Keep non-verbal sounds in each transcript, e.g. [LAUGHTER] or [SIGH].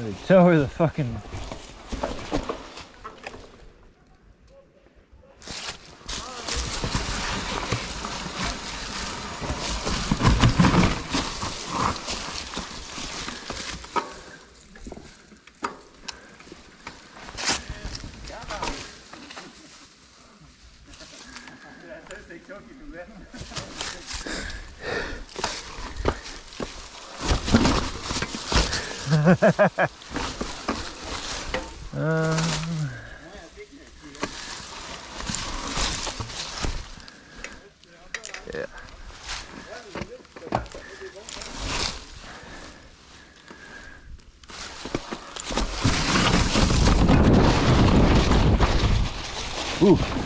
Really tell where the fucking [LAUGHS] Um, yeah. Ooh.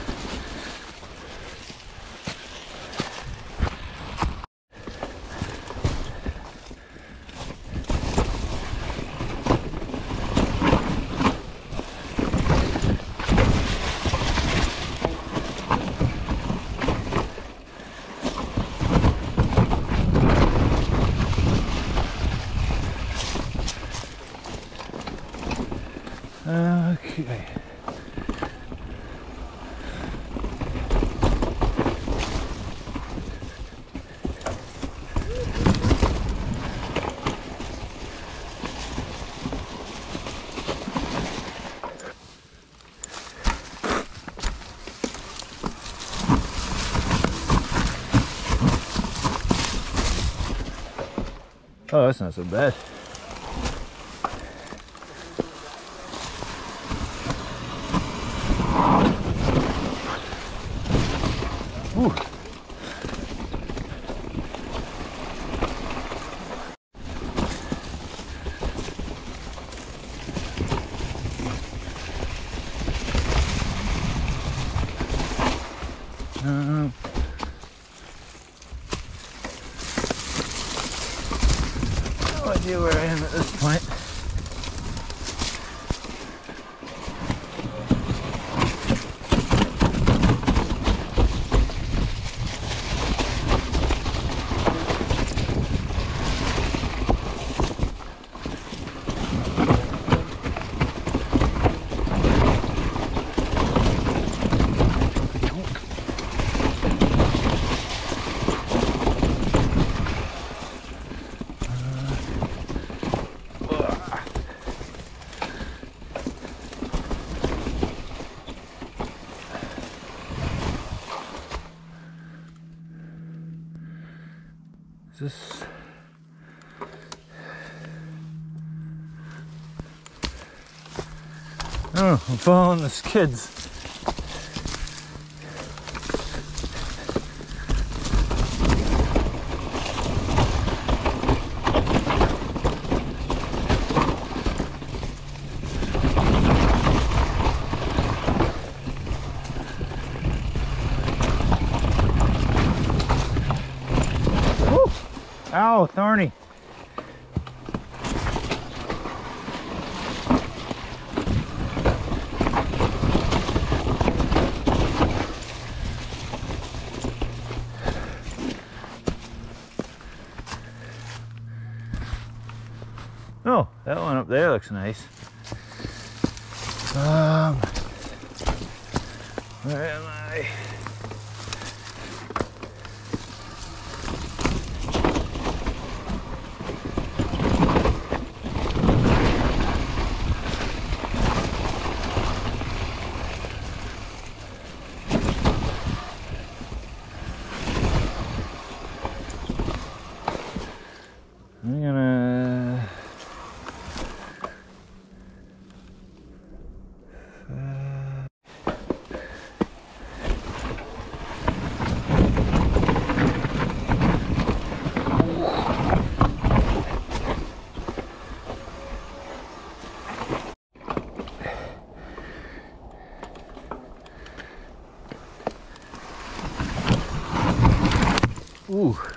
Okay. Oh, that's not so bad. Ooh. Um, no idea where I am at this point. Is this? Oh, I'm following the skids. Ow, thorny. Oh, that one up there looks nice. Um, where am I? I'm gonna. Ooh.